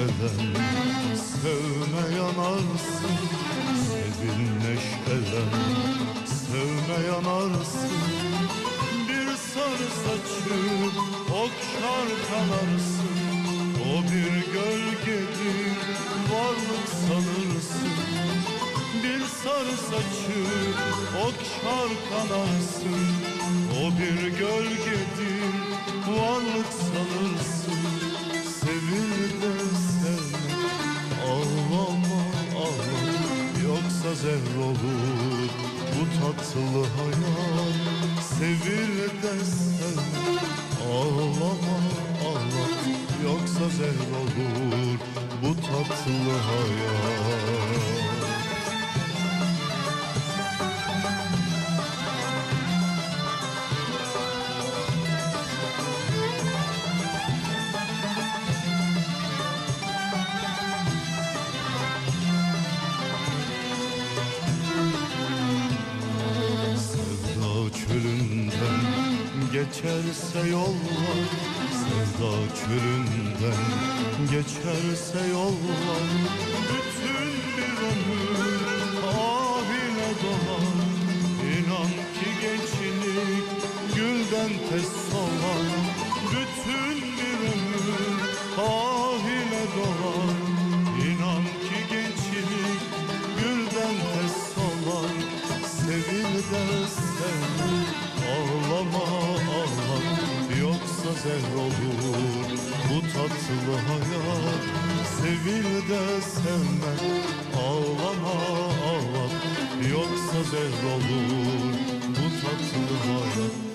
neşelen Sevme yanarsın Sevin neşelen Sevme yanarsın Bir sarı saçı okşar kanarsın. O bir gölgedir varlık sanırsın. Bir sarı saçı okşar kanarsın. O bir gölgedir olur Bu tatlı hayat Sevil de sevme Ağlama ağlama. Yoksa zehr olur Bu tatlı hayat geçerse yollar Sevda çölünden. Geçerse yollar Bütün bir ömür ah ile dolar İnan ki gençlik gülden tez solar sen Ağlama yoksa zehir olur Bu tatlı hayat. Sevil de sevme Ağlama ağlama yoksa zehir olur Bu tatlı hayat.